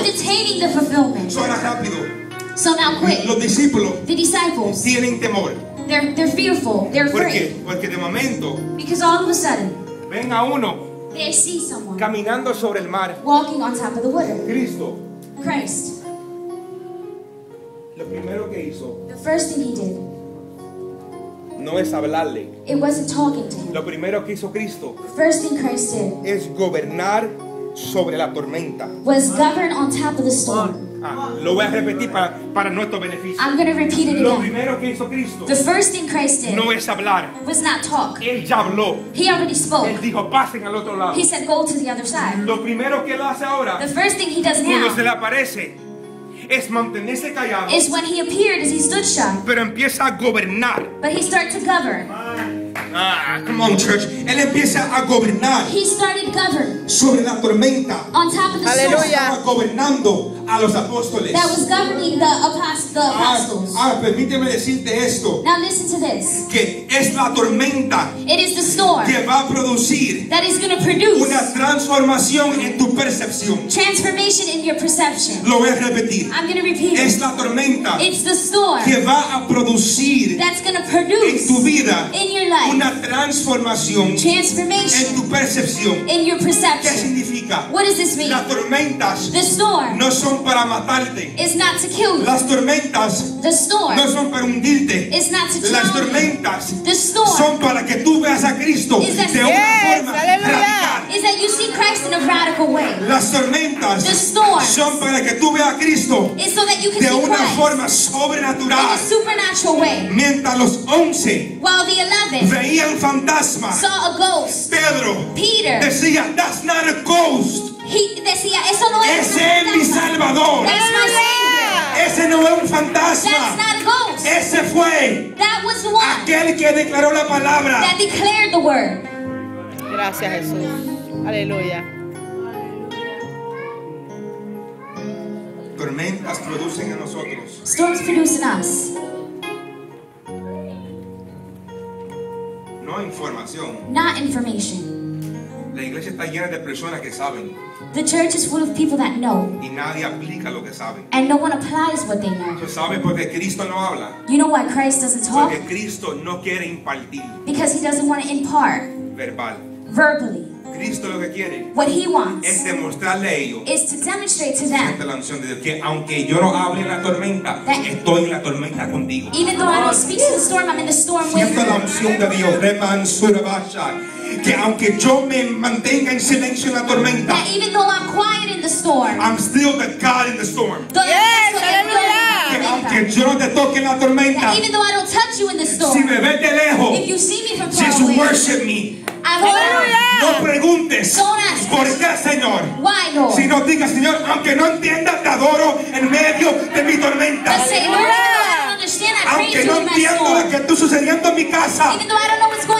I'm detaining the fulfillment. Suena rápido. So now quick. Los discípulos The disciples, tienen temor. they're, they're fearful. They're ¿Por afraid. qué? Porque de momento Because all of a sudden, ven a uno they see someone caminando sobre el mar. walking on top of the water. Cristo, Christ. lo primero que hizo The first thing he did, no es hablarle. it wasn't talking to him. Lo primero que hizo Cristo The first thing Christ did es gobernar sobre la tormenta. was govern on top of the storm. Ah, lo voy a repetir para, para nuestro beneficio. I'm going to repeat it Lo again. primero que hizo Cristo The first thing Christ did no es hablar. was not talk. Él ya habló. He already spoke. Él dijo, pasen al otro lado. He said, go to the other side. Lo primero que él hace ahora, The first thing he does cuando se now le aparece, es mantenerse callado, is when he appeared as he stood shy, pero empieza a gobernar. but he started to govern. Ah, come on, church. Él empieza a gobernar He started govern sobre la tormenta. on top of the Hallelujah. storm Estaba gobernando a los apóstoles. that was governing the, Ah, apostles. ah, permíteme decirte esto, Now listen to this. que es la tormenta It is the storm que va a producir that is going to produce una transformación en tu percepción. transformation in your perception. Lo voy a repetir. I'm going to repeat Es la tormenta It's the storm que va a producir that's going to en produce tu vida in your life una transformación en transformation tu percepción. in your ¿Qué perception. significa? What does this mean? Las tormentas The storm no son para matarte. is not to kill you. Las tormentas The storm no son para hundirte. is not to Las drown you. tormentas The storm son para que tú veas a Cristo Is that- de una Yes, forma aleluya. radical. is that you see Christ in a radical way. Las tormentas The storms son para que tú veas a Cristo is so that you can de see una Christ forma in sobrenatural. a supernatural way. Mientras los once While the eleven veían fantasmas, saw a ghost, Pedro Peter, decía, that's not a ghost. He decía, eso no es Ese es mi un fantasma. Salvador. That's my Savior. Ese no es un That's fantasma. not a ghost. Ese fue That was one aquel que declaró la palabra. that declared the word. Gracias, Jesús. Aleluya. Tormentas producen en nosotros Storms produce in us no información. not information. La iglesia está llena de personas que saben The church is full of people that know, y nadie aplica lo que saben. and no one applies what they know. ¿Tú sabes por qué Cristo no habla? You know why Christ doesn't talk? Porque Cristo no quiere impartir Because he doesn't want to impart verbal. verbally. Cristo lo que quiere What he es wants demostrarle a ellos is to demonstrate to them, la unción de Dios que aunque yo no hable en la tormenta, estoy en la tormenta contigo. even though I don't speak to the storm, I'm in the storm with Siento la you. unción de Dios, que aunque yo me mantenga en silencio en la tormenta, That even though I'm quiet in the storm, I'm still the God in the storm. Yes. Que aunque yo no te toque en la tormenta, That even though I don't touch you in the si storm, me ves de lejos, if you see me from far just away, worship me. No preguntes Don't ask por qué, Señor. Why, Lord? Si no digas, Señor, aunque no entienda, te adoro en medio de mi tormenta. But say, Lord, even though I don't understand, I Aunque no entiendo lo que está sucediendo en mi casa. Even though I don't know what's going on in my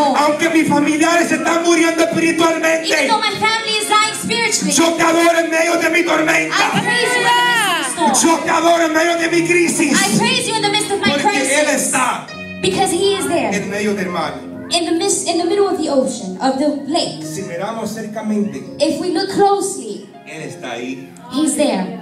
home. Aunque mis familiares están muriendo Even espiritualmente. though my family is dying spiritually. Yo te adoro en medio de mi I tormenta. praise you in the midst of the storm. Yo te adoro en medio de mi crisis. I praise you in the midst of my Porque Él crisis. está Because he is there. en medio del mar. In the midst, in the middle of the ocean, of the lake. Si miramos cercamente, If we look closely, Él está ahí. he's there.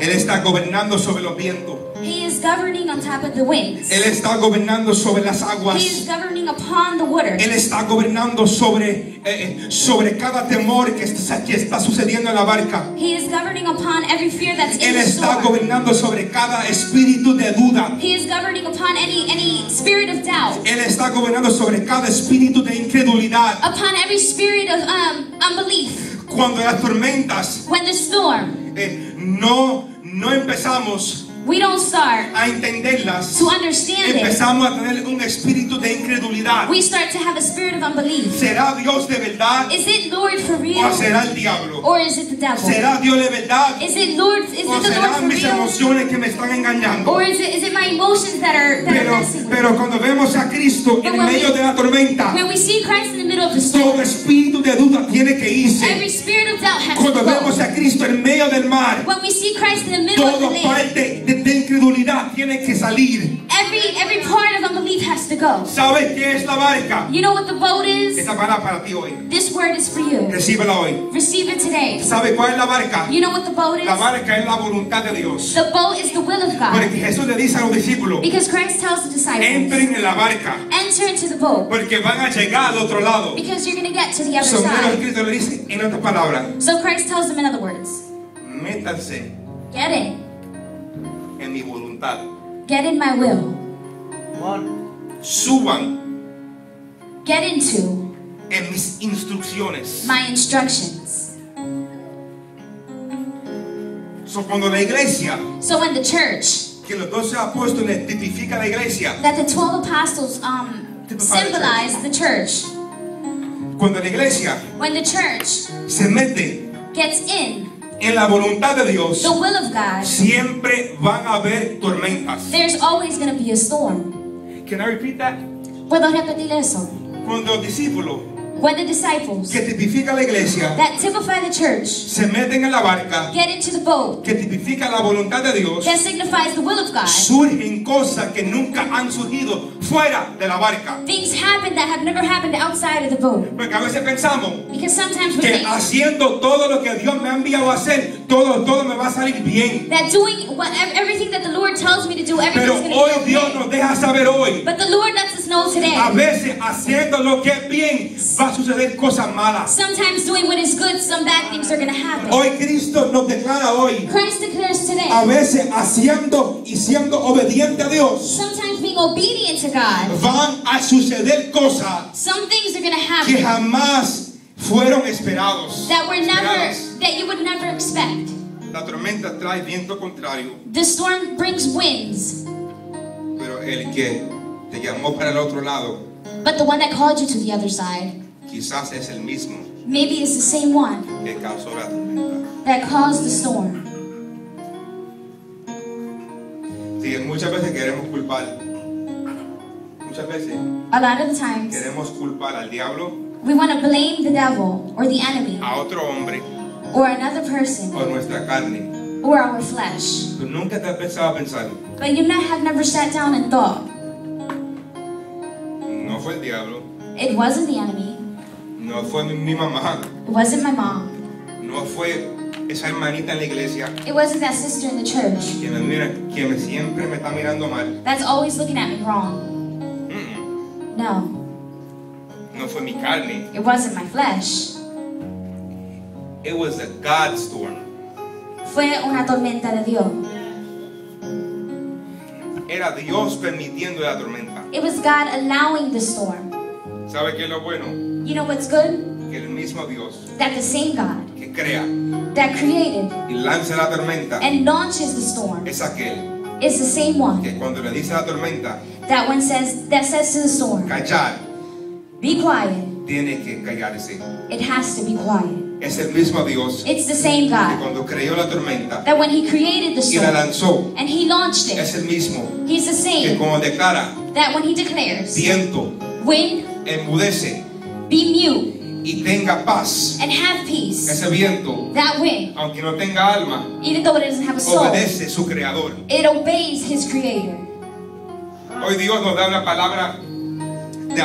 Él está gobernando sobre los vientos. He is governing on top of the winds. Él está gobernando sobre las He is aguas. governing upon the water. Él está gobernando sobre, eh, eh, sobre cada temor que está, que está sucediendo en la barca. He is governing upon every fear that's in Él está gobernando sobre cada espíritu de duda. He is governing upon any any spirit of doubt, Él está gobernando sobre cada espíritu de incredulidad. upon every spirit of um, unbelief. Cuando las tormentas When the storm, eh, no, no empezamos we don't start a entenderlas, to. Empezamos a tener un espíritu de incredulidad. We start to have a spirit of unbelief. ¿Será Dios de verdad Is it Lord for o real, será el diablo? or is it the devil? ¿Será Dios de verdad Is it Lord? Is o it the Lord serán for mis real, emociones que me están engañando? or is it is it my emotions that are that are Pero, messing with pero cuando vemos a Cristo en medio we- de la tormenta, When we see Christ in the middle of the todo storm, espíritu de duda tiene que every irse. spirit of doubt has to Cuando vemos go. a Cristo en medio del mar, When we see Christ in the middle of the todo lake, parte de, de incredulidad tiene que salir. every every part of unbelief has to go. ¿Sabes qué es la barca? You know what the boat is? Esta palabra para ti hoy. This word is for you. Recíbela hoy. Receive it today. ¿Sabe cuál es la barca? You know what the boat La is? barca es la voluntad de Dios. The boat is the will of God. Porque Jesús le dice a los discípulos, Because Christ tells the disciples, entren en la barca, enter into the boat. porque van a llegar al otro lado. Because you're going to get to the other So, mira lo que side. Cristo le dice en otras palabras, So Christ tells them in other words, métanse get in. en mi voluntad, Get in my will. Suban Get into en mis instrucciones. my instructions. So, cuando la iglesia, So when the church, que los doce apóstoles tipifica la iglesia, that the 12 apostles um, symbolize the church, cuando la iglesia when the church se mete gets in en la voluntad de Dios, the will of God, siempre van a haber tormentas. there's always going to be a storm. Can I repeat that? ¿Puedo repetir eso? Cuando los discípulos When the disciples que tipifica la iglesia that typify the church se meten en la barca get into the boat que tipifica la voluntad de Dios, that signifies the will of God, surgen cosas que nunca han surgido fuera de la barca. things happen that have never happened outside of the boat. Porque a veces pensamos Because sometimes we que think haciendo todo lo que Dios me ha enviado a hacer, todo, todo me va a salir bien. that doing what, everything that the Lord tells me to do, Pero hoy Dios nos deja saber hoy. But the Lord lets us know today. A veces haciendo lo que es bien va a suceder cosas malas. Sometimes doing what is good, some bad things are going to happen. Hoy Cristo nos declara hoy. Christ declares today, A veces haciendo y siendo obediente a Dios sometimes being obedient to God, van a suceder cosas some things are going to que happen jamás fueron esperados. that were never, Esperadas. That you would never expect. La tormenta trae viento contrario, The storm brings winds, pero el que te llamó para el otro lado but the one that called you to the other side, quizás es el mismo maybe it's the same one que causó la tormenta. that caused the storm. Sí, muchas veces queremos culpar. Muchas veces A lot of the times, queremos culpar al diablo, we want to blame the devil or the enemy a otro hombre or another person o nuestra carne. or our flesh. Tú nunca te has pensado pensar, But you not, have never sat down and thought, no fue el diablo, it wasn't the enemy, no fue mi, mi mamá, it wasn't my mom, no fue esa hermanita en la iglesia it wasn't that sister in the church que me mira, que me siempre me está mirando mal. that's always looking at me wrong. Mm, No, No fue mi carne. it wasn't my flesh. It was a God storm. Fue una tormenta de Dios. Era Dios permitiendo la tormenta. It was God allowing the storm. ¿Sabe qué es lo bueno? You know what's good? Que el mismo Dios That the same God que crea that created y lanza la tormenta and launches the storm es aquel is the same one que cuando le dice la tormenta that one says that says to the storm, callar, "Be quiet." tiene que callarse. It has to be quiet. Es el mismo Dios que It's the same God cuando creó la tormenta that when He created the y la storm lanzó, and He launched es it, el mismo He's the que same como declara that when He declares, viento, "Wind, enmudece be mute y tenga paz. and have peace," Ese viento, that wind, aunque no tenga alma, even though it doesn't have a soul, obedece su creador. it obeys His Creator. Hoy Dios nos da una palabra de